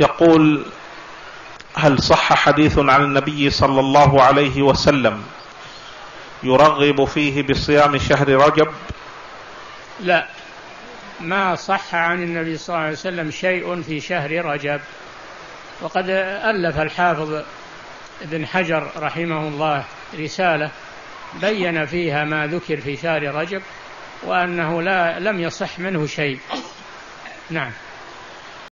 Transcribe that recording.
يقول هل صح حديث عن النبي صلى الله عليه وسلم يرغب فيه بصيام شهر رجب؟ لا. ما صح عن النبي صلى الله عليه وسلم شيء في شهر رجب. وقد ألف الحافظ ابن حجر رحمه الله رسالة بين فيها ما ذكر في شهر رجب وأنه لا لم يصح منه شيء. نعم.